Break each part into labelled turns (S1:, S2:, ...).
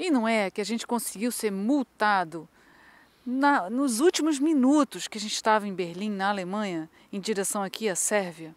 S1: E não é que a gente conseguiu ser multado na, nos últimos minutos que a gente estava em Berlim, na Alemanha, em direção aqui à Sérvia.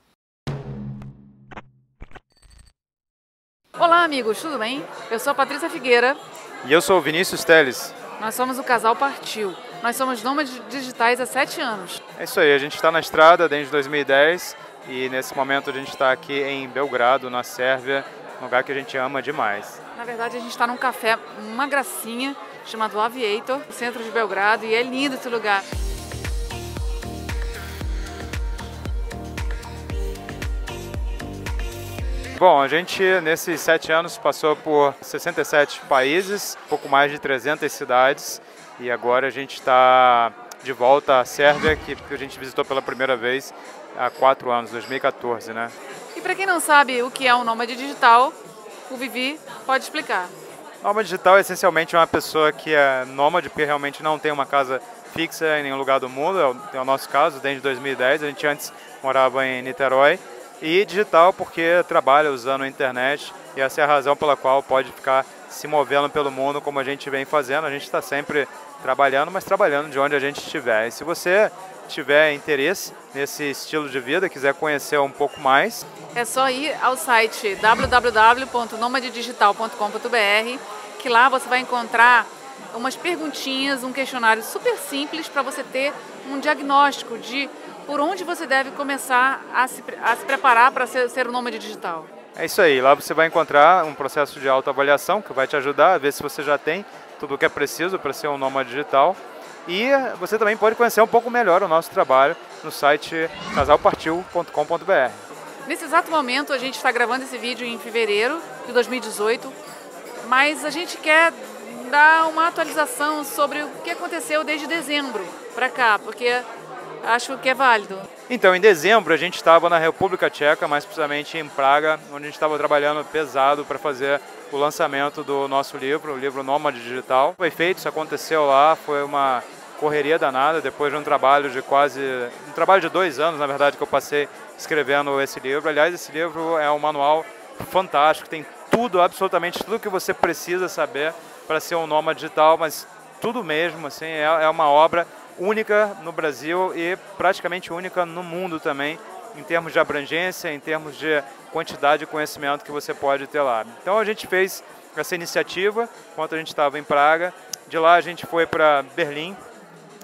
S1: Olá, amigos, tudo bem? Eu sou a Patrícia Figueira.
S2: E eu sou o Vinícius Teles.
S1: Nós somos o casal Partiu. Nós somos nômades digitais há sete anos.
S2: É isso aí, a gente está na estrada desde 2010 e nesse momento a gente está aqui em Belgrado, na Sérvia, um lugar que a gente ama demais.
S1: Na verdade, a gente está num café, uma gracinha, chamado Aviator, no centro de Belgrado, e é lindo esse lugar.
S2: Bom, a gente nesses sete anos passou por 67 países, pouco mais de 300 cidades, e agora a gente está de volta à Sérvia, que a gente visitou pela primeira vez há quatro anos, 2014, né?
S1: E para quem não sabe o que é um nômade digital, o Vivi pode explicar.
S2: Nômade digital é essencialmente uma pessoa que é nômade, porque realmente não tem uma casa fixa em nenhum lugar do mundo, é o, é nosso caso, desde 2010. A gente antes morava em Niterói. E digital porque trabalha usando a internet e essa é a razão pela qual pode ficar se movendo pelo mundo como a gente vem fazendo. A gente está sempre trabalhando, mas trabalhando de onde a gente estiver. E se você tiver interesse nesse estilo de vida, quiser conhecer um pouco mais,
S1: é só ir ao site www.nomadedigital.com.br, que lá você vai encontrar umas perguntinhas, um questionário super simples para você ter um diagnóstico de por onde você deve começar a se, a se preparar para ser, ser um nômade digital.
S2: É isso aí, lá você vai encontrar um processo de autoavaliação que vai te ajudar a ver se você já tem tudo o que é preciso para ser um nômade digital. E você também pode conhecer um pouco melhor o nosso trabalho no site casalpartiu.com.br.
S1: Nesse exato momento, a gente está gravando esse vídeo em fevereiro de 2018, mas a gente quer dar uma atualização sobre o que aconteceu desde dezembro para cá, porque acho que é válido.
S2: Então, em dezembro, a gente estava na República Tcheca, mais precisamente em Praga, onde a gente estava trabalhando pesado para fazer o lançamento do nosso livro, o livro Nômade Digital. Foi feito, isso aconteceu lá, foi uma correria danada, depois de um trabalho de quase, um trabalho de dois anos, na verdade, que eu passei escrevendo esse livro. Aliás, esse livro é um manual fantástico, tem tudo, absolutamente tudo que você precisa saber para ser um nômade digital, mas tudo mesmo, assim, é, é uma obra única no Brasil e praticamente única no mundo também, em termos de abrangência, em termos de quantidade de conhecimento que você pode ter lá. Então a gente fez essa iniciativa enquanto a gente estava em Praga. De lá a gente foi para Berlim,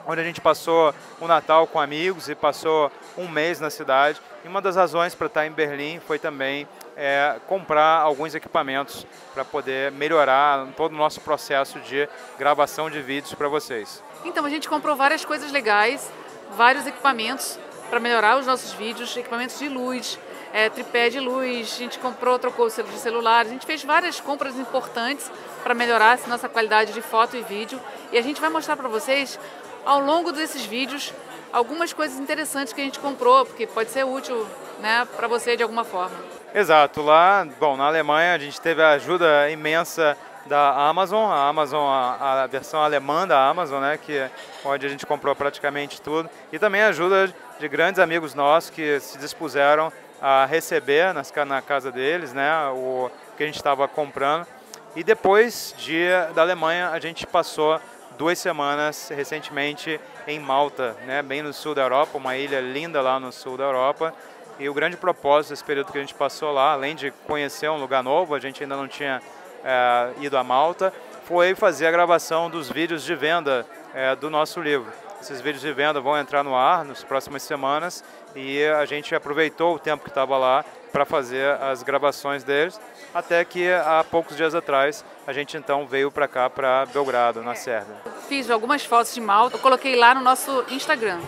S2: onde a gente passou o Natal com amigos e passou um mês na cidade. E uma das razões para estar em Berlim foi também é, comprar alguns equipamentos para poder melhorar todo o nosso processo de gravação de vídeos para vocês.
S1: Então, a gente comprou várias coisas legais, vários equipamentos para melhorar os nossos vídeos, equipamentos de luz, é, tripé de luz, a gente comprou, trocou o de celular, a gente fez várias compras importantes para melhorar nossa qualidade de foto e vídeo e a gente vai mostrar para vocês ao longo desses vídeos algumas coisas interessantes que a gente comprou, porque pode ser útil né, para você de alguma forma.
S2: Exato, lá, bom, na Alemanha a gente teve a ajuda imensa da Amazon, a Amazon, a, a, versão alemã da Amazon, né, que é onde a gente comprou praticamente tudo, e também ajuda de grandes amigos nossos que se dispuseram a receber nas, na casa deles, né, o que a gente estava comprando. E depois de, da Alemanha, a gente passou duas semanas recentemente em Malta, né, bem no sul da Europa, uma ilha linda lá no sul da Europa. E o grande propósito desse período que a gente passou lá, além de conhecer um lugar novo, a gente ainda não tinha é, ido a Malta, foi fazer a gravação dos vídeos de venda é, do nosso livro. Esses vídeos de venda vão entrar no ar nas próximas semanas e a gente aproveitou o tempo que estava lá para fazer as gravações deles, até que há poucos dias atrás a gente então veio para cá, para Belgrado, na Sérvia.
S1: Fiz algumas fotos de Malta, coloquei lá no nosso Instagram.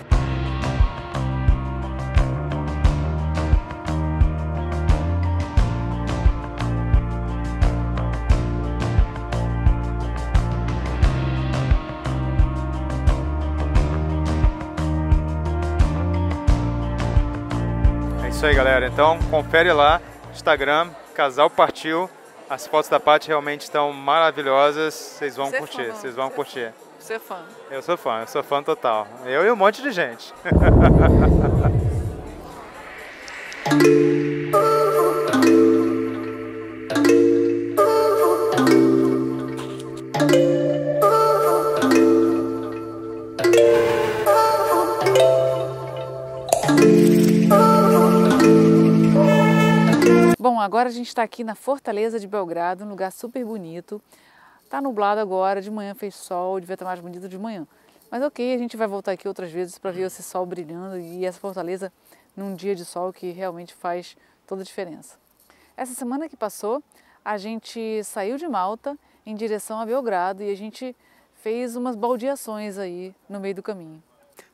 S2: Galera. Então, confere lá, Instagram, Casal Partiu. As fotos da Paty realmente estão maravilhosas. Vocês vão Você curtir, fã, vocês vão Você curtir.
S1: Você é fã.
S2: Eu sou fã, eu sou fã total. Eu e um monte de gente.
S1: Bom, agora a gente está aqui na Fortaleza de Belgrado, um lugar super bonito. Tá nublado agora, de manhã fez sol, devia estar mais bonito de manhã. Mas ok, a gente vai voltar aqui outras vezes para ver esse sol brilhando e essa fortaleza num dia de sol que realmente faz toda a diferença. Essa semana que passou, a gente saiu de Malta em direção a Belgrado e a gente fez umas baldeações aí no meio do caminho.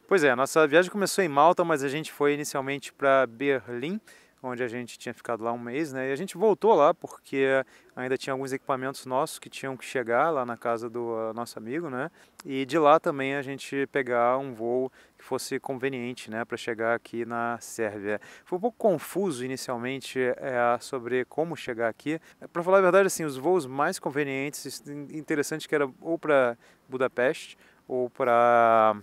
S2: Pois é, a nossa viagem começou em Malta, mas a gente foi inicialmente para Berlim onde a gente tinha ficado lá um mês, né? E a gente voltou lá porque ainda tinha alguns equipamentos nossos que tinham que chegar lá na casa do uh, nosso amigo, né? E de lá também a gente pegar um voo que fosse conveniente, né, para chegar aqui na Sérvia. Foi um pouco confuso inicialmente é, sobre como chegar aqui. Para falar a verdade, assim, os voos mais convenientes, interessante que era ou para Budapeste ou para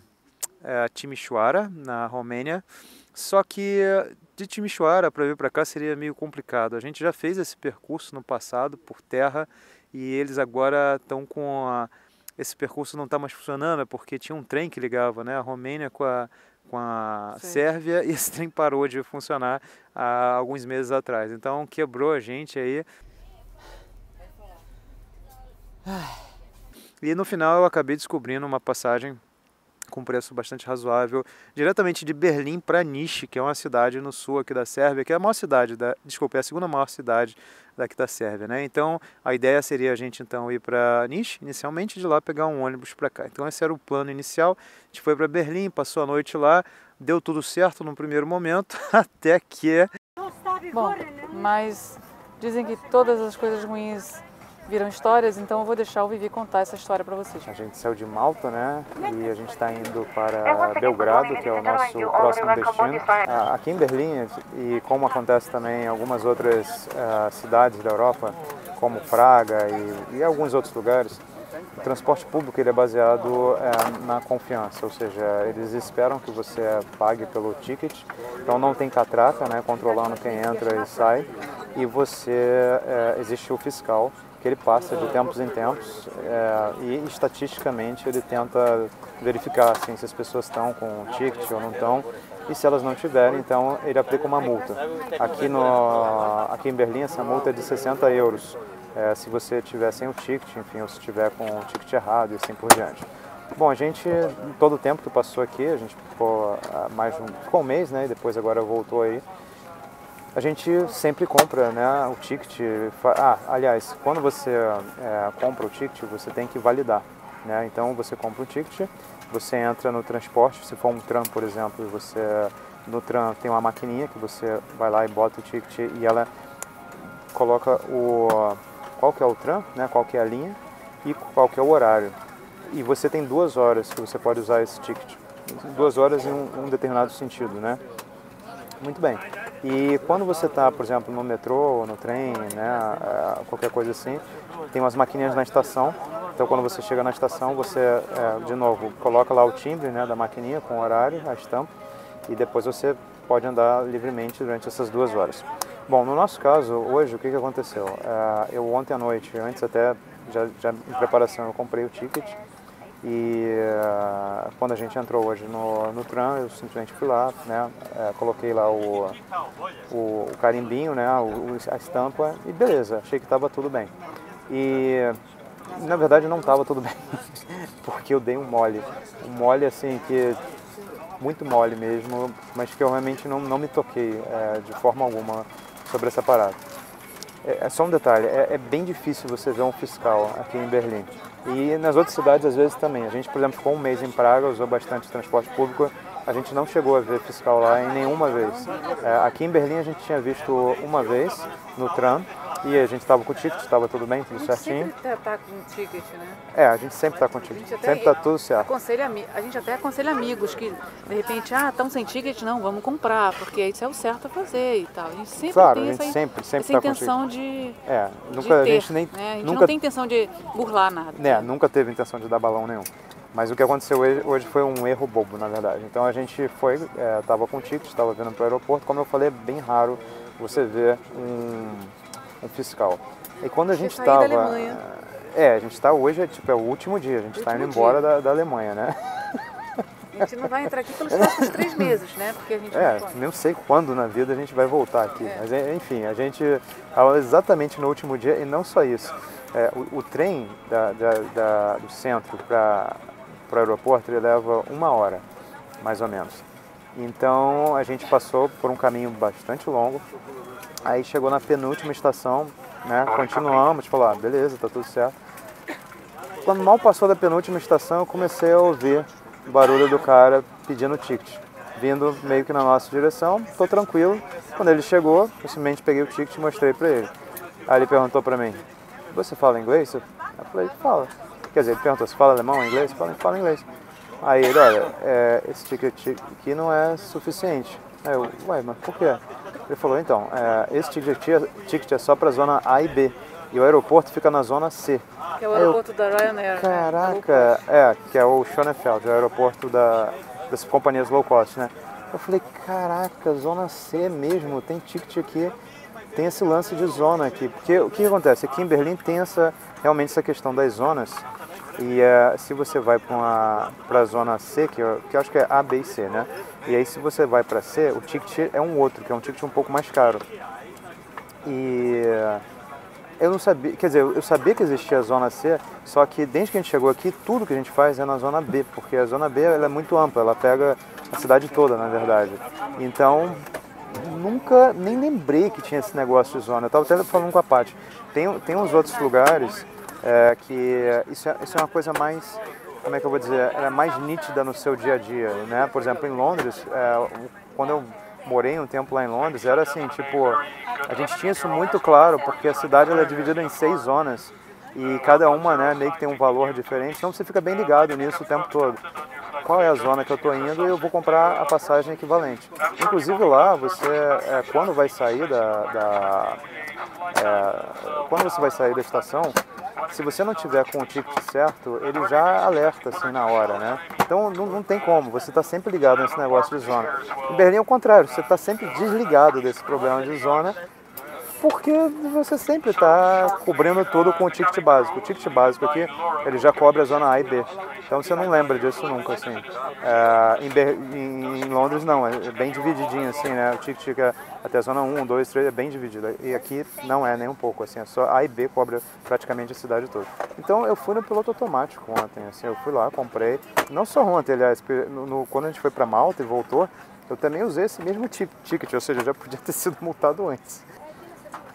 S2: é, Timișoara, na Romênia. Só que de Timișoara para vir para cá seria meio complicado. A gente já fez esse percurso no passado por terra e eles agora estão com a... esse percurso não está mais funcionando porque tinha um trem que ligava, né, a Romênia com a com a Sim. Sérvia e esse trem parou de funcionar há alguns meses atrás. Então quebrou a gente aí. E no final eu acabei descobrindo uma passagem com preço bastante razoável, diretamente de Berlim para Niš, que é uma cidade no sul aqui da Sérvia, que é a maior cidade, da, desculpa, é a segunda maior cidade daqui da Sérvia, né? Então, a ideia seria a gente então ir para Niš, inicialmente, de lá pegar um ônibus para cá. Então, esse era o plano inicial. A gente foi para Berlim, passou a noite lá, deu tudo certo no primeiro momento, até que...
S1: Bom, mas dizem que todas as coisas ruins viram histórias, então eu vou deixar o Vivi contar essa história para vocês.
S2: A gente saiu de Malta, né? E a gente está indo para Belgrado, que é o nosso próximo destino. Ah, aqui em Berlim, e como acontece também em algumas outras uh, cidades da Europa, como Praga e, e, alguns outros lugares, o transporte público ele é baseado é, na confiança, ou seja, eles esperam que você pague pelo ticket, então não tem catraca, né, controlando quem entra e sai, e você é, existe o fiscal que ele passa de tempos em tempos é, e estatisticamente ele tenta verificar assim, se as pessoas estão com o ticket ou não estão e se elas não tiverem, então ele aplica uma multa. Aqui, no, aqui em Berlim essa multa é de 60 euros é, se você tiver sem o ticket, enfim, ou se tiver com o ticket errado e assim por diante. Bom, a gente, todo o tempo que passou aqui, a gente ficou ah, mais um, ficou um mês, né, e depois agora voltou aí, a gente sempre compra né, o ticket. Ah, aliás, quando você é, compra o ticket, você tem que validar. Né? Então você compra o ticket, você entra no transporte, se for um tram, por exemplo, você no tram tem uma maquininha que você vai lá e bota o ticket e ela coloca o qual que é o tram, né, qual que é a linha e qual que é o horário. E você tem duas horas que você pode usar esse ticket. Duas horas em um, um determinado sentido, né? Muito bem. E quando você está, por exemplo, no metrô no trem, né, é, qualquer coisa assim, tem umas maquininhas na estação. Então, quando você chega na estação, você, é, de novo, coloca lá o timbre né, da maquininha com o horário, a estampa, e depois você pode andar livremente durante essas duas horas. Bom, no nosso caso, hoje, o que, que aconteceu? É, eu ontem à noite, antes até, já, já em preparação, eu comprei o ticket e uh, quando a gente entrou hoje no, no tram, eu simplesmente fui lá, né, uh, coloquei lá o, o, o carimbinho, né, o, a estampa e beleza, achei que estava tudo bem. E na verdade não estava tudo bem, porque eu dei um mole, um mole assim que muito mole mesmo, mas que eu realmente não, não me toquei é, de forma alguma sobre essa parada. É, é só um detalhe, é, é bem difícil você ver um fiscal aqui em Berlim. E nas outras cidades, às vezes, também. A gente, por exemplo, ficou um mês em Praga, usou bastante transporte público. A gente não chegou a ver fiscal lá em nenhuma vez. É, aqui em Berlim, a gente tinha visto uma vez no tram, e a gente estava com o ticket, estava tudo bem, tudo certinho.
S1: sempre está com o ticket, né?
S2: É, a gente sempre está com ticket, sempre está tudo certo.
S1: Aconselha, a gente até aconselha amigos que, de repente, ah, estão sem ticket, não, vamos comprar, porque isso é o certo a fazer e tal. A gente sempre
S2: claro,
S1: tem
S2: a gente
S1: essa,
S2: sempre, sempre
S1: essa
S2: tá
S1: intenção de,
S2: é,
S1: nunca,
S2: de
S1: ter,
S2: a gente nem,
S1: né? A gente
S2: nunca,
S1: não tem intenção de burlar nada.
S2: É, nunca teve intenção de dar balão nenhum. Mas o que aconteceu hoje foi um erro bobo, na verdade. Então a gente foi, estava é, com o ticket, estava vindo para o aeroporto. Como eu falei, é bem raro você ver um fiscal. E quando a gente estava. É, a gente está hoje, é, tipo, é o último dia, a gente está indo embora da, da, Alemanha, né?
S1: A gente não vai entrar aqui pelos próximos três meses, né? Porque a gente
S2: é, não sei quando na vida a gente vai voltar aqui. É. Mas enfim, a gente exatamente no último dia e não só isso. É, o, o, trem da, da, da, do centro para o aeroporto ele leva uma hora, mais ou menos. Então a gente passou por um caminho bastante longo. Aí chegou na penúltima estação, né? Continuamos, falou, ah, beleza, tá tudo certo. Quando mal passou da penúltima estação, eu comecei a ouvir o barulho do cara pedindo ticket, vindo meio que na nossa direção. Tô tranquilo. Quando ele chegou, eu simplesmente peguei o ticket e mostrei para ele. Aí ele perguntou para mim: "Você fala inglês?" Eu falei: "Fala". Quer dizer, ele perguntou: "Você fala alemão inglês?" Eu falei: "Fala inglês". Aí ele: "Olha, é, esse ticket aqui não é suficiente". Aí eu: "Ué, mas por quê?" Ele falou: "Então, é, esse ticket, ticket é só para a zona A e B". E o aeroporto fica na zona C.
S1: Que é o aeroporto eu, da Ryanair. Né?
S2: Caraca, é, que é o Schonefeld, o aeroporto da, das companhias low cost, né? Eu falei, caraca, zona C mesmo, tem ticket aqui, tem esse lance de zona aqui. Porque o que acontece? Aqui em Berlim tem essa, realmente essa questão das zonas. E uh, se você vai para a zona C, que eu, que eu acho que é A, B e C, né? E aí se você vai para C, o ticket é um outro, que é um ticket um pouco mais caro. E... Eu não sabia, quer dizer, eu sabia que existia a zona C, só que desde que a gente chegou aqui, tudo que a gente faz é na zona B, porque a zona B ela é muito ampla, ela pega a cidade toda, na verdade. Então, nunca nem lembrei que tinha esse negócio de zona. Eu estava até falando com a Paty. Tem, tem uns outros lugares é, que isso é, isso é uma coisa mais, como é que eu vou dizer, é mais nítida no seu dia a dia, né? Por exemplo, em Londres, é, quando eu morei um tempo lá em Londres, era assim, tipo, a gente tinha isso muito claro, porque a cidade ela é dividida em seis zonas e cada uma, né, meio que tem um valor diferente, então você fica bem ligado nisso o tempo todo. Qual é a zona que eu estou indo e eu vou comprar a passagem equivalente. Inclusive lá, você, é, quando vai sair da, da é, quando você vai sair da estação, se você não tiver com o ticket certo, ele já alerta assim na hora, né? Então não, não tem como, você está sempre ligado nesse negócio de zona. Em Berlim é o contrário, você está sempre desligado desse problema de zona porque você sempre está cobrindo tudo com o ticket básico. O ticket básico aqui, ele já cobre a zona A e B. Então você não lembra disso nunca, assim. É, em, em, em, Londres não, é bem divididinho, assim, né? O ticket até a zona 1, 2, 3, é bem dividido. E aqui não é nem um pouco, assim, é só A e B cobre praticamente a cidade toda. Então eu fui no piloto automático ontem, assim, eu fui lá, comprei. Não só ontem, aliás, no, quando a gente foi para Malta e voltou, eu também usei esse mesmo ticket, ou seja, já podia ter sido multado antes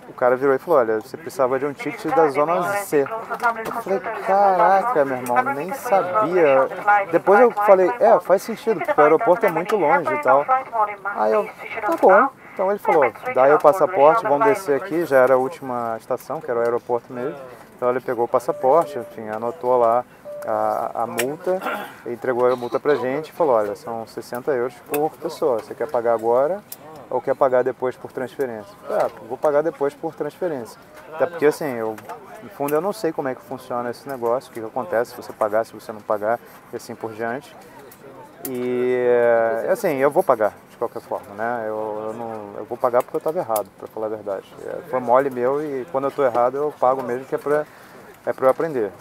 S2: o cara virou e falou, olha, você precisava de um ticket da zona C. Eu falei, caraca, meu irmão, nem sabia. Depois eu falei, é, faz sentido, porque o aeroporto é muito longe e tal. Aí eu, tá bom. Então ele falou, dá aí o passaporte, vamos descer aqui, já era a última estação, que era o aeroporto mesmo. Então ele pegou o passaporte, enfim, anotou lá a, a multa, entregou a multa pra gente e falou, olha, são 60 euros por pessoa, você quer pagar agora ou quer pagar depois por transferência? Ah, vou pagar depois por transferência. Até porque assim, eu, no fundo eu não sei como é que funciona esse negócio, o que, que acontece se você pagar, se você não pagar e assim por diante. E assim, eu vou pagar de qualquer forma, né? Eu, eu, não, eu vou pagar porque eu estava errado, para falar a verdade. É, foi mole meu e quando eu estou errado eu pago mesmo que é para é para eu aprender.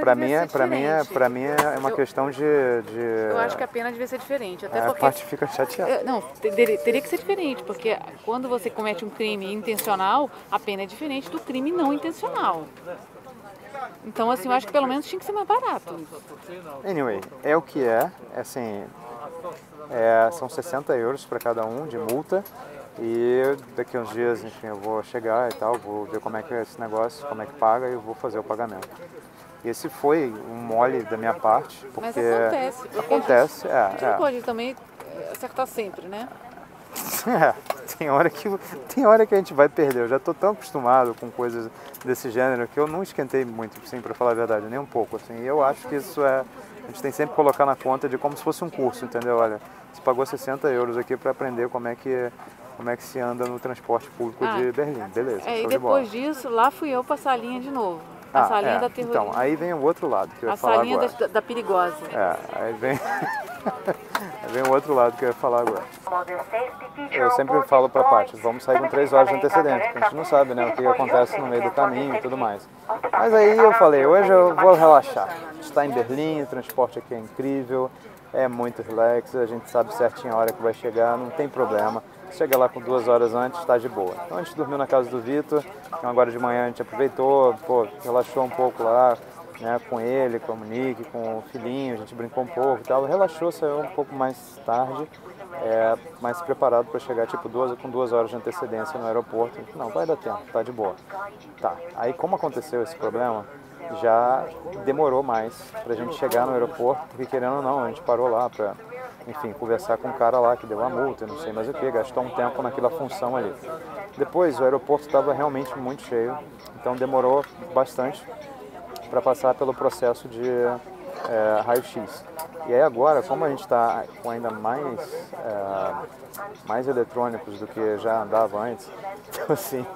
S2: Para mim, é, para mim, é, para mim é uma eu, questão de, de,
S1: Eu acho que a pena devia ser diferente, até
S2: é,
S1: porque
S2: a parte fica chateada.
S1: Não, teria, teria que ser diferente, porque quando você comete um crime intencional, a pena é diferente do crime não intencional. Então, assim, eu acho que pelo menos tinha que ser mais barato.
S2: Anyway, é o que é. é assim, é, são 60 euros para cada um de multa. E daqui uns dias, enfim, eu vou chegar e tal, vou ver como é que é esse negócio, como é que paga e vou fazer o pagamento. Esse foi um mole da minha parte, porque...
S1: Mas acontece.
S2: Acontece, é.
S1: A gente é. não pode também acertar sempre, né?
S2: É, tem hora que tem hora que a gente vai perder. Eu já estou tão acostumado com coisas desse gênero que eu não esquentei muito, sim, para falar a verdade, nem um pouco. Assim. E eu acho que isso é a gente tem sempre que colocar na conta de como se fosse um curso, entendeu? Olha, você pagou 60 euros aqui para aprender como é que como é que se anda no transporte público ah, de Berlim. Beleza.
S1: É, e depois de disso, lá fui eu para a salinha de novo. A ah, salinha
S2: é.
S1: da terrorista.
S2: Então, aí vem o outro lado que eu ia
S1: a
S2: falar
S1: salinha da, da, perigosa.
S2: É, aí vem... vem o outro lado que eu ia falar agora. Eu sempre falo pra Paty, vamos sair com três horas de antecedência, porque a gente não sabe né, o que acontece no meio do caminho e tudo mais. Mas aí eu falei, hoje eu vou relaxar. A gente está em Berlim, o transporte aqui é incrível, é muito relax, a gente sabe certinho a hora que vai chegar, não tem problema. Chega lá com duas horas antes, está de boa. Então a gente dormiu na casa do Vitor, então agora de manhã a gente aproveitou, pô, relaxou um pouco lá, né, com ele, com a Monique, com o filhinho, a gente brincou um pouco e tal. Relaxou, saiu um pouco mais tarde, é, mais preparado para chegar tipo duas, com duas horas de antecedência no aeroporto. Não, vai dar tempo, tá de boa. Tá, aí como aconteceu esse problema, já demorou mais para a gente chegar no aeroporto, porque querendo ou não, a gente parou lá para, enfim, conversar com o cara lá que deu a multa, não sei mais o que, gastou um tempo naquela função ali. Depois o aeroporto estava realmente muito cheio, então demorou bastante para passar pelo processo de é, raio-x. E aí agora, como a gente está com ainda mais, é, mais eletrônicos do que já andava antes, então assim,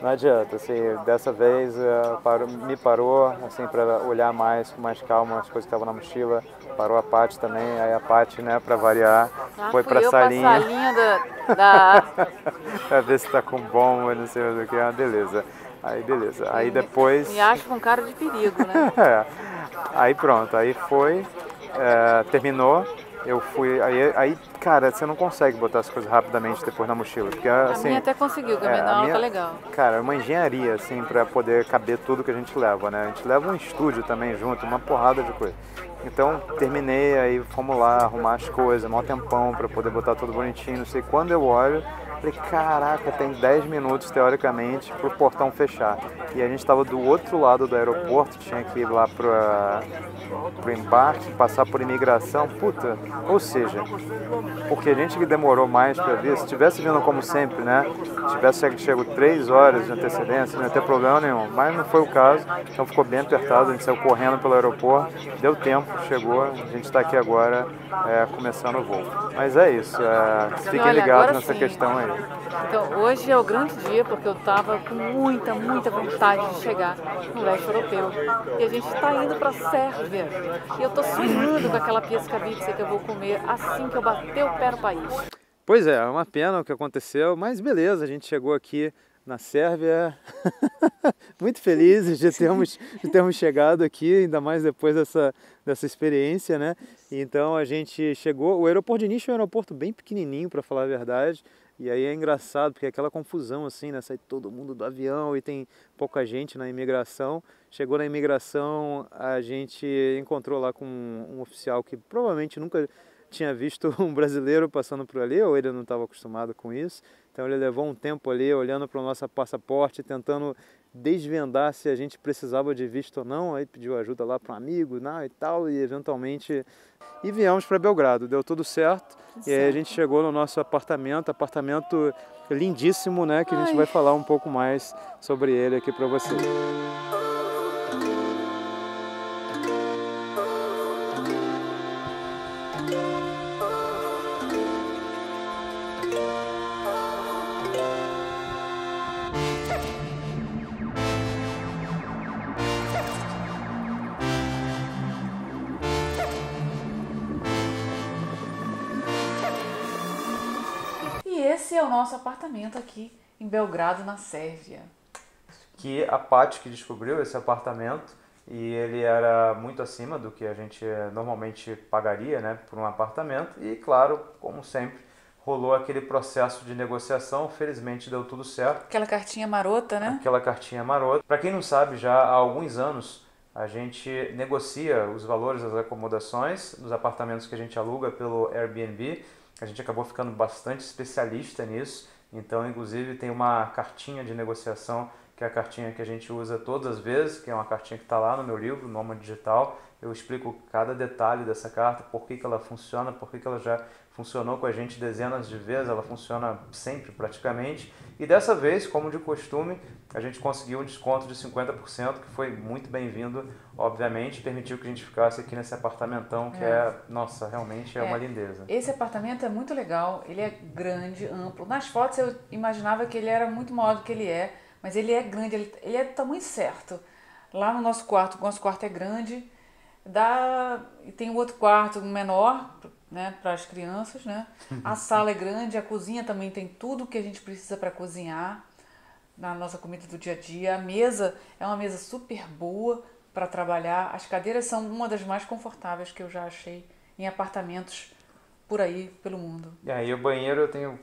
S2: não adianta, assim, dessa vez é, me parou assim, para olhar mais, com mais calma as coisas que estavam na mochila, parou a Paty também, aí a Paty, né, para variar,
S1: Ah,
S2: foi para a salinha.
S1: pra salinha da, da...
S2: pra ver se tá com bomba, não sei mais o que, ah, beleza. Aí beleza, aí depois...
S1: Me acho com cara de perigo, né?
S2: É. Aí pronto, aí foi, é, terminou, eu fui, aí, aí, cara, você não consegue botar as coisas rapidamente depois na mochila, porque
S1: A
S2: assim...
S1: minha até conseguiu, que a
S2: é, a
S1: não
S2: minha-
S1: tá legal.
S2: Cara, é uma engenharia, assim, pra poder caber tudo que a gente leva, né? A gente leva um estúdio também junto, uma porrada de coisa. Então, terminei, aí fomos lá arrumar as coisas, mó tempão pra poder botar tudo bonitinho, não sei. Quando eu olho, falei, caraca, tem 10 minutos, teoricamente, pro portão fechar. E a gente tava do outro lado do aeroporto, tinha que ir lá pra, pro embarque, passar por imigração. Puta, ou seja, porque a gente que demorou mais para vir, se tivesse vindo como sempre, né? Se tivesse chego, chego três horas de antecedência, não ia ter problema nenhum. Mas não foi o caso, então ficou bem apertado, a gente saiu correndo pelo aeroporto, deu tempo, chegou, a gente está aqui agora é, começando o voo. Mas é isso, é, fiquem ligados nessa
S1: sim.
S2: questão aí.
S1: Então, hoje é o grande dia, porque eu tava com muita, muita vontade de chegar no leste europeu. E a gente está indo para Sérvia. E eu tô sonhando com aquela piescavica que eu vou comer assim que eu bater o pé no país.
S2: Pois é, é uma pena o que aconteceu, mas beleza, a gente chegou aqui na Sérvia muito felizes de termos, de termos chegado aqui, ainda mais depois dessa, dessa experiência, né? Então a gente chegou, o aeroporto de Niš é um aeroporto bem pequenininho, para falar a verdade, e aí é engraçado, porque é aquela confusão assim, né? Sai todo mundo do avião e tem pouca gente na imigração. Chegou na imigração, a gente encontrou lá com um, oficial que provavelmente nunca tinha visto um brasileiro passando por ali, ou ele não estava acostumado com isso. Então ele levou um tempo ali olhando para o nosso passaporte, tentando desvendar se a gente precisava de visto ou não. Aí pediu ajuda lá para um amigo né, e tal, e eventualmente. E viemos para Belgrado, deu tudo certo. E aí a gente chegou no nosso apartamento, apartamento lindíssimo, né? Que a gente
S1: Ai.
S2: vai falar um pouco mais sobre ele aqui para vocês.
S1: esse é o nosso apartamento aqui em Belgrado, na Sérvia.
S2: que a Paty que descobriu esse apartamento e ele era muito acima do que a gente normalmente pagaria né, por um apartamento e claro, como sempre, rolou aquele processo de negociação, felizmente deu tudo certo,
S1: Aquela cartinha marota, né?
S2: aquela cartinha marota. Para quem não sabe, já há alguns anos a gente negocia os valores das acomodações dos apartamentos que a gente aluga pelo Airbnb. A gente acabou ficando bastante especialista nisso, então inclusive tem uma cartinha de negociação que é a cartinha que a gente usa todas as vezes, que é uma cartinha que está lá no meu livro, Noma Digital. Eu explico cada detalhe dessa carta, por que, que ela funciona, por que, que ela já funcionou com a gente dezenas de vezes, ela funciona sempre praticamente. E dessa vez, como de costume, a gente conseguiu um desconto de 50%, que foi muito bem-vindo, obviamente, permitiu que a gente ficasse aqui nesse apartamentão que é, nossa, realmente é,
S1: É.
S2: uma lindeza.
S1: Esse apartamento é muito legal, ele é grande, amplo. Nas fotos eu imaginava que ele era muito maior do que ele é, mas ele é grande, ele, ele é do tamanho certo. Lá no nosso quarto, o nosso quarto é grande, dá e tem um outro quarto menor, né, para as crianças, né? A sala é grande, a cozinha também tem tudo que a gente precisa para cozinhar na nossa comida do dia a dia. A mesa é uma mesa super boa para trabalhar. As cadeiras são uma das mais confortáveis que eu já achei em apartamentos por aí pelo mundo.
S2: E aí o banheiro eu tenho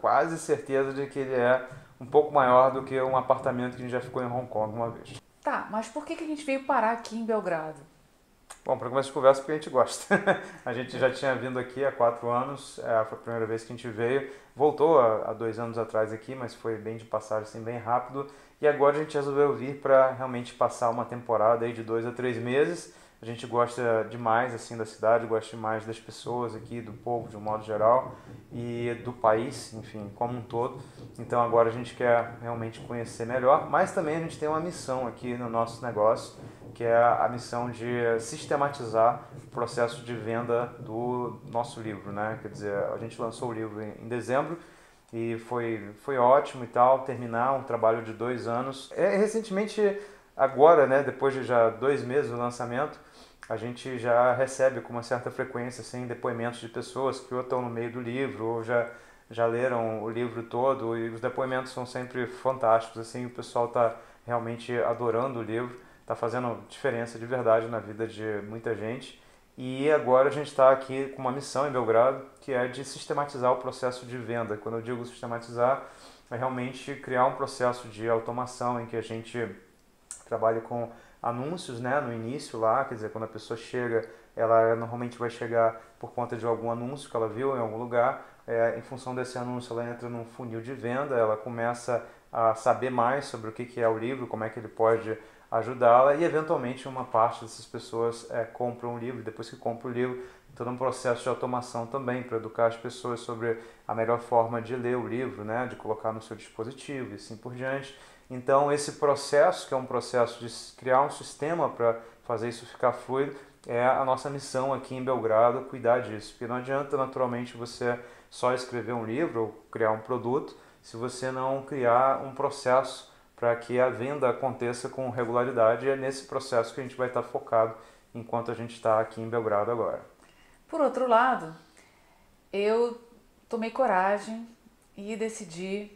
S2: quase certeza de que ele é um pouco maior do que um apartamento que a gente já ficou em Hong Kong uma vez.
S1: Tá, mas por que, que a gente veio parar aqui em Belgrado?
S2: Bom, para começar de conversa, porque a gente gosta. a gente já tinha vindo aqui há quatro anos, é, foi a primeira vez que a gente veio. Voltou há, há dois anos atrás aqui, mas foi bem de passagem, assim, bem rápido. E agora a gente resolveu vir para realmente passar uma temporada aí de dois a três meses. A gente gosta demais assim da cidade, gosta demais das pessoas aqui, do povo de um modo geral e do país, enfim, como um todo. Então agora a gente quer realmente conhecer melhor, mas também a gente tem uma missão aqui no nosso negócio que é a missão de sistematizar o processo de venda do nosso livro, né? Quer dizer, a gente lançou o livro em dezembro e foi, foi ótimo e tal, terminar um trabalho de dois anos. É, recentemente, agora, né, depois de já dois meses do lançamento, a gente já recebe com uma certa frequência assim, depoimentos de pessoas que ou estão no meio do livro ou já, já leram o livro todo e os depoimentos são sempre fantásticos, assim, o pessoal está realmente adorando o livro está fazendo diferença de verdade na vida de muita gente. E agora a gente está aqui com uma missão em Belgrado, que é de sistematizar o processo de venda. Quando eu digo sistematizar, é realmente criar um processo de automação em que a gente trabalhe com anúncios né, no início lá, quer dizer, quando a pessoa chega, ela normalmente vai chegar por conta de algum anúncio que ela viu em algum lugar. É, em função desse anúncio, ela entra num funil de venda, ela começa a saber mais sobre o que, que é o livro, como é que ele pode ajudá-la e eventualmente uma parte dessas pessoas é, compram um livro, depois que compra o livro, todo um processo de automação também para educar as pessoas sobre a melhor forma de ler o livro, né, de colocar no seu dispositivo e assim por diante. Então esse processo, que é um processo de criar um sistema para fazer isso ficar fluido, é a nossa missão aqui em Belgrado cuidar disso, porque não adianta naturalmente você só escrever um livro ou criar um produto se você não criar um processo para que a venda aconteça com regularidade. É nesse processo que a gente vai estar focado enquanto a gente está aqui em Belgrado agora.
S1: Por outro lado, eu tomei coragem e decidi,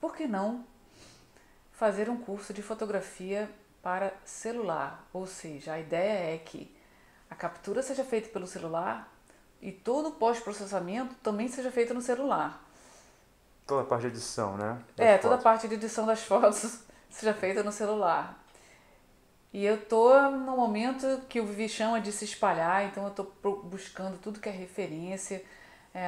S1: por que não, fazer um curso de fotografia para celular. Ou seja, a ideia é que a captura seja feita pelo celular e todo o pós-processamento também seja feito no celular.
S2: Toda a parte de edição, né?
S1: Das é, fotos. toda a parte de edição das fotos seja feita no celular. E eu tô no momento que o Vivi chama de se espalhar, então eu tô buscando tudo que é referência, é,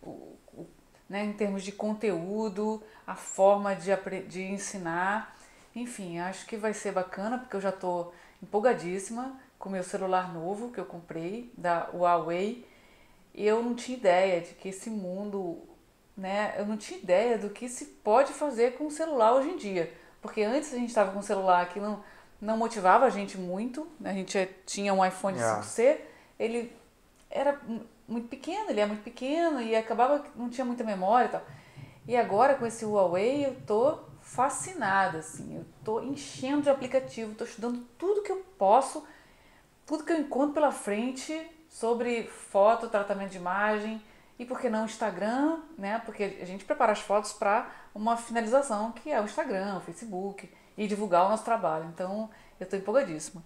S1: o, o, né, em termos de conteúdo, a forma de, de ensinar. Enfim, acho que vai ser bacana, porque eu já tô empolgadíssima com o meu celular novo que eu comprei, da Huawei. E eu não tinha ideia de que esse mundo né? Eu não tinha ideia do que se pode fazer com o celular hoje em dia. Porque antes a gente estava com um celular que não, não motivava a gente muito. Né? A gente tinha um iPhone yeah. 5C, ele era muito pequeno, ele é muito pequeno e acabava que não tinha muita memória e tal. E agora com esse Huawei eu tô fascinada, assim, eu tô enchendo de aplicativo, tô estudando tudo que eu posso, tudo que eu encontro pela frente sobre foto, tratamento de imagem, e por que não o Instagram, né? Porque a gente prepara as fotos para uma finalização que é o Instagram, o Facebook e divulgar o nosso trabalho. Então, eu estou empolgadíssima.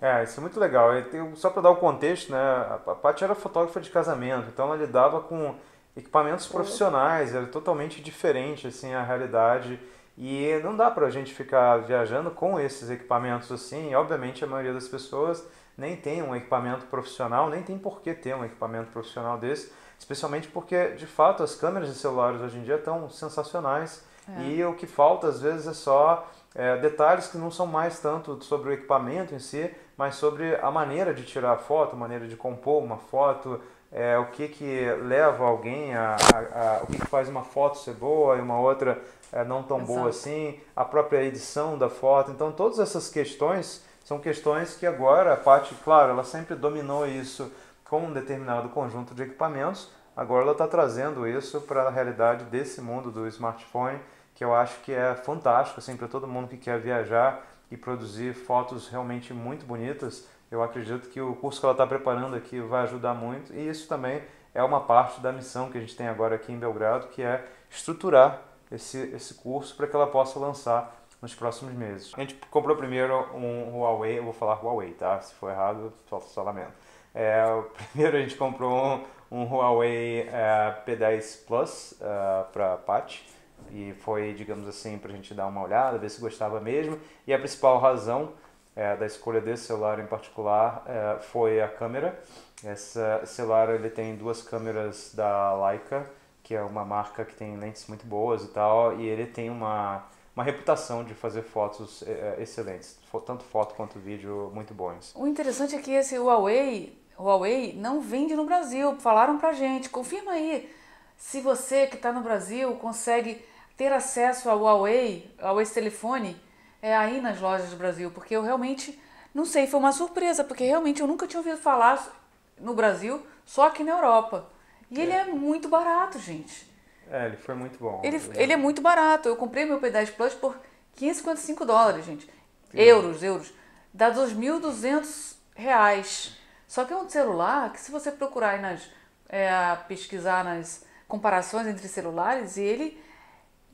S2: É, isso é muito legal. só para dar o contexto, né? A Paty era fotógrafa de casamento, então ela lidava com equipamentos profissionais, era totalmente diferente assim a realidade. E não dá para a gente ficar viajando com esses equipamentos assim. Obviamente, a maioria das pessoas nem tem um equipamento profissional, nem tem por que ter um equipamento profissional desse especialmente porque de fato as câmeras de celulares hoje em dia estão sensacionais é. e o que falta às vezes é só é, detalhes que não são mais tanto sobre o equipamento em si, mas sobre a maneira de tirar a foto, a maneira de compor uma foto, é, o que que leva alguém a, a, a, o que, que faz uma foto ser boa e uma outra é, não tão Exato. boa assim, a própria edição da foto. Então todas essas questões são questões que agora a parte, claro, ela sempre dominou isso com um determinado conjunto de equipamentos. Agora ela está trazendo isso para a realidade desse mundo do smartphone, que eu acho que é fantástico assim, para todo mundo que quer viajar e produzir fotos realmente muito bonitas, eu acredito que o curso que ela está preparando aqui vai ajudar muito e isso também é uma parte da missão que a gente tem agora aqui em Belgrado, que é estruturar esse, esse curso para que ela possa lançar nos próximos meses. A gente comprou primeiro um Huawei, eu vou falar Huawei, tá? Se for errado, só, só lamento. É, primeiro a gente comprou um, um Huawei é, P10 Plus é, para Patch e foi, digamos assim, para a gente dar uma olhada, ver se gostava mesmo. E a principal razão é, da escolha desse celular em particular é, foi a câmera. Esse celular ele tem duas câmeras da Leica, que é uma marca que tem lentes muito boas e tal, e ele tem uma uma reputação de fazer fotos é, excelentes, tanto foto quanto vídeo muito bons.
S1: O interessante é que esse Huawei, Huawei não vende no Brasil, falaram pra gente, confirma aí se você que está no Brasil consegue ter acesso ao Huawei, ao esse telefone, é aí nas lojas do Brasil, porque eu realmente não sei, foi uma surpresa, porque realmente eu nunca tinha ouvido falar no Brasil, só aqui na Europa. E é. ele é muito barato, gente.
S2: É, ele foi muito bom.
S1: Ele, ele é muito barato. Eu comprei meu P10 Plus por 555 dólares, gente. Sim. Euros, euros. Dá 2.200 reais. Só que é um celular que se você procurar nas, é, pesquisar nas comparações entre celulares, ele,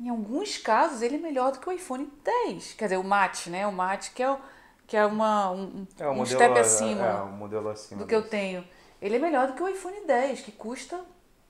S1: em alguns casos, ele é melhor do que o iPhone 10. Quer dizer, o Mate, né? O Mate que é, que é uma, um,
S2: é,
S1: um step acima,
S2: é, um modelo acima
S1: do que eu tenho. Ele é melhor do que o iPhone 10, que custa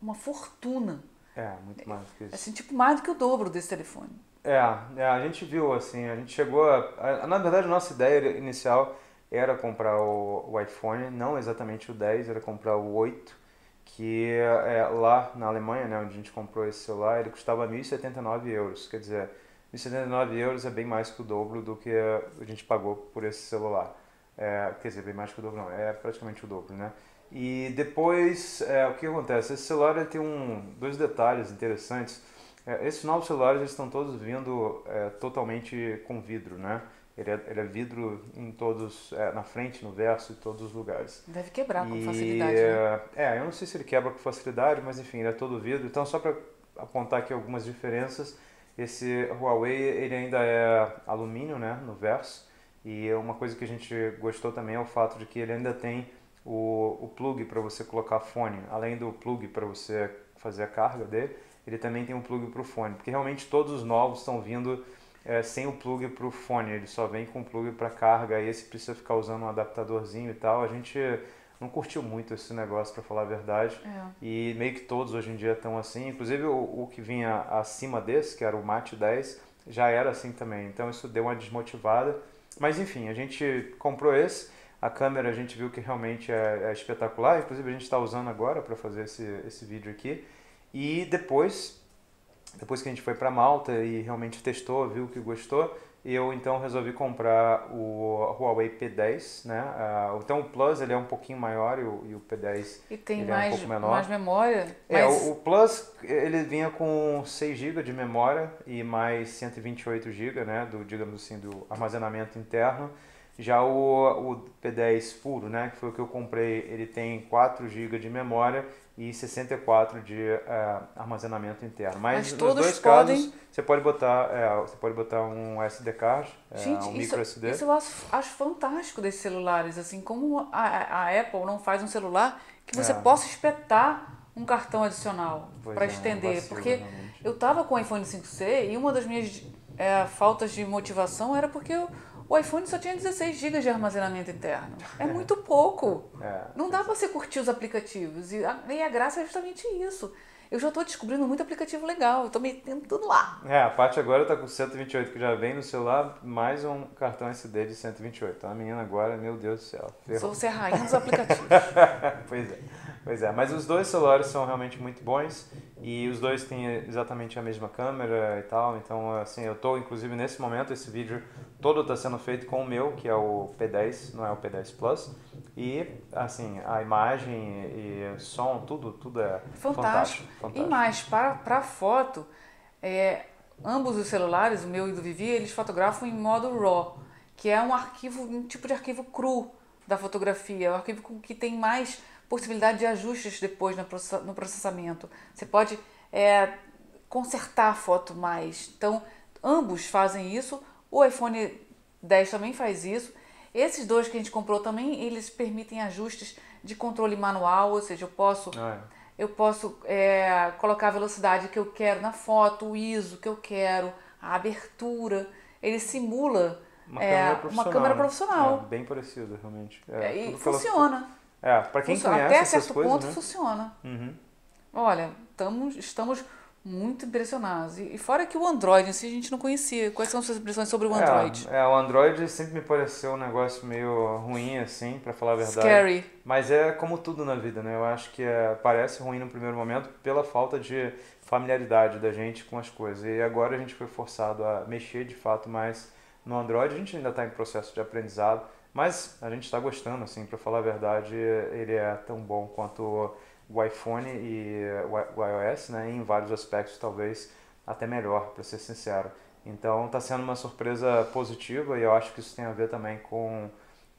S1: uma fortuna.
S2: É, muito mais do que isso.
S1: Assim, tipo, mais do que o dobro desse telefone.
S2: É, é a gente viu, assim, a gente chegou a, a, Na verdade, a nossa ideia inicial era comprar o, o, iPhone, não exatamente o 10, era comprar o 8, que é, lá na Alemanha, né, onde a gente comprou esse celular, ele custava 1.079 euros. Quer dizer, 1.079 euros é bem mais que o dobro do que a gente pagou por esse celular. É, quer dizer, bem mais que o dobro, não, é praticamente o dobro, né? E depois, é, o que acontece? Esse celular ele tem um, dois detalhes interessantes. É, esses novos celulares estão todos vindo é, totalmente com vidro, né? Ele é, ele é vidro em todos, é, na frente, no verso, em todos os lugares.
S1: Deve quebrar e, com facilidade, né?
S2: É, eu não sei se ele quebra com facilidade, mas enfim, ele é todo vidro. Então, só para apontar aqui algumas diferenças, esse Huawei ele ainda é alumínio, né, no verso. E uma coisa que a gente gostou também é o fato de que ele ainda tem o, o plug para você colocar fone, além do plug para você fazer a carga dele, ele também tem um plug para o fone, porque realmente todos os novos estão vindo é, sem o plug para o fone, ele só vem com o plug para carga, e esse precisa ficar usando um adaptadorzinho e tal. A gente não curtiu muito esse negócio, para falar a verdade, é. e meio que todos hoje em dia estão assim, inclusive o, o que vinha acima desse, que era o Mate 10, já era assim também, então isso deu uma desmotivada. Mas enfim, a gente comprou esse a câmera a gente viu que realmente é, é espetacular, inclusive a gente está usando agora para fazer esse, esse vídeo aqui. E depois, depois que a gente foi para Malta e realmente testou, viu que gostou, eu então resolvi comprar o Huawei P10, né? Uh, então o Plus ele é um pouquinho maior e o, e o P10
S1: e tem
S2: ele
S1: mais,
S2: é um pouco menor.
S1: mais memória.
S2: É, o, o, Plus ele vinha com 6 GB de memória e mais 128 GB, né? Do digamos assim do armazenamento interno. Já o, o P10 puro, né, que foi o que eu comprei, ele tem 4 GB de memória e 64 de uh, armazenamento interno. Mas, Mas nos dois podem... casos você pode botar, é, você pode botar um SD card, é, Gente, um micro
S1: isso,
S2: SD.
S1: Isso eu acho, acho, fantástico desses celulares, assim como a, a Apple não faz um celular que você é. possa espetar um cartão adicional para é, estender, vacilo, porque realmente. eu tava com o iPhone 5C e uma das minhas é, faltas de motivação era porque eu o iPhone só tinha 16 GB de armazenamento interno. É, muito pouco. É. Não dá para você curtir os aplicativos. E a, e a graça é justamente isso. Eu já estou descobrindo muito aplicativo legal. Eu estou metendo tudo lá.
S2: É, a parte agora está com 128 que já vem no celular, mais um cartão SD de 128. Então a menina agora, meu Deus do céu.
S1: Ferrou. Sou a rainha dos aplicativos.
S2: pois é. Pois é, mas os dois celulares são realmente muito bons e os dois têm exatamente a mesma câmera e tal. Então, assim, eu estou, inclusive, nesse momento, esse vídeo todo está sendo feito com o meu, que é o P10, não é o P10 Plus. E, assim, a imagem e som, tudo, tudo é fantástico. fantástico, fantástico.
S1: E mais, para, foto, é, ambos os celulares, o meu e do Vivi, eles fotografam em modo RAW, que é um arquivo, um tipo de arquivo cru da fotografia, um arquivo que tem mais possibilidade de ajustes depois no processamento. Você pode é, consertar a foto mais. Então, ambos fazem isso. O iPhone 10 também faz isso. Esses dois que a gente comprou também, eles permitem ajustes de controle manual, ou seja, eu posso, ah, é. eu posso é, colocar a velocidade que eu quero na foto, o ISO que eu quero, a abertura. Ele simula
S2: uma, é, câmera, profissional,
S1: uma câmera profissional.
S2: É, bem parecido, realmente.
S1: É, e funciona.
S2: É, para quem funciona. conhece
S1: Até certo
S2: coisas,
S1: ponto
S2: né?
S1: funciona.
S2: Uhum.
S1: Olha, tamo, estamos muito impressionados. E, fora que o Android em si a gente não conhecia. Quais são as suas impressões sobre o
S2: é,
S1: Android?
S2: É, é, o Android sempre me pareceu um negócio meio ruim, assim, para falar a verdade.
S1: Scary.
S2: Mas é como tudo na vida, né? Eu acho que é, parece ruim no primeiro momento pela falta de familiaridade da gente com as coisas. E agora a gente foi forçado a mexer de fato mais no Android. A gente ainda está em processo de aprendizado, mas a gente está gostando, assim, para falar a verdade, ele é tão bom quanto o iPhone e o iOS, né? em vários aspectos talvez até melhor, para ser sincero. Então está sendo uma surpresa positiva e eu acho que isso tem a ver também com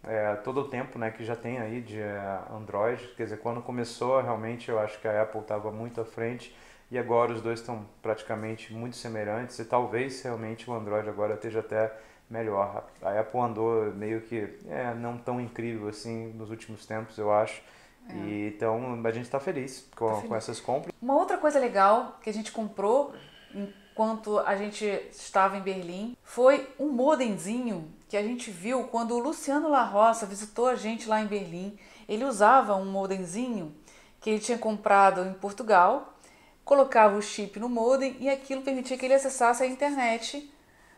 S2: é, todo o tempo né, que já tem aí de é, Android. Quer dizer, quando começou realmente eu acho que a Apple estava muito à frente e agora os dois estão praticamente muito semelhantes e talvez realmente o Android agora esteja até melhor. A Apple andou meio que é, não tão incrível assim nos últimos tempos, eu acho. É. E, então a gente está feliz, com, tá feliz com essas compras.
S1: Uma outra coisa legal que a gente comprou enquanto a gente estava em Berlim foi um modemzinho que a gente viu quando o Luciano La Roça visitou a gente lá em Berlim. Ele usava um modemzinho que ele tinha comprado em Portugal, colocava o chip no modem e aquilo permitia que ele acessasse a internet,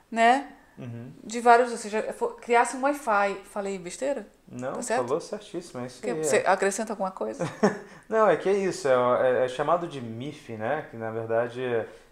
S1: né? Uhum. De vários, ou seja, criasse um Wi-Fi. Falei besteira?
S2: Não, tá falou certíssimo. É isso que,
S1: você acrescenta alguma coisa?
S2: Não, é que é isso. É, é, é, chamado de MIF, né? Que na verdade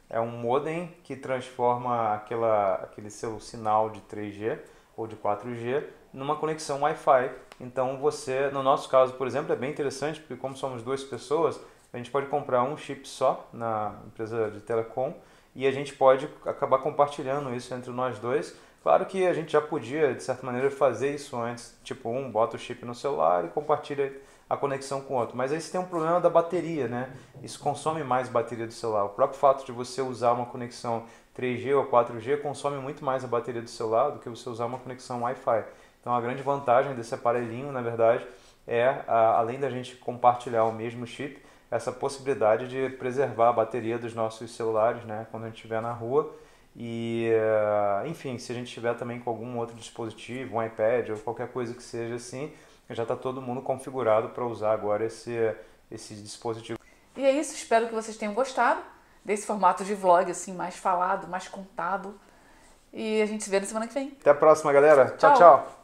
S2: é um modem que transforma aquela, aquele seu sinal de 3G ou de 4G numa conexão Wi-Fi. Então você, no nosso caso, por exemplo, é bem interessante porque como somos duas pessoas, a gente pode comprar um chip só na empresa de telecom e a gente pode acabar compartilhando isso entre nós dois. Claro que a gente já podia, de certa maneira, fazer isso antes, tipo, um bota o chip no celular e compartilha a conexão com o outro. Mas aí você tem um problema da bateria, né? Isso consome mais bateria do celular. O próprio fato de você usar uma conexão 3G ou 4G consome muito mais a bateria do celular do que você usar uma conexão Wi-Fi. Então a grande vantagem desse aparelhinho, na verdade, é, além da gente compartilhar o mesmo chip, essa possibilidade de preservar a bateria dos nossos celulares, né, quando a gente estiver na rua. E, eh, enfim, se a gente estiver também com algum outro dispositivo, um iPad ou qualquer coisa que seja assim, já está todo mundo configurado para usar agora esse, esse dispositivo.
S1: E é isso, espero que vocês tenham gostado desse formato de vlog, assim, mais falado, mais contado. E a gente se vê na semana que vem.
S2: Até a próxima, galera. tchau. tchau. tchau.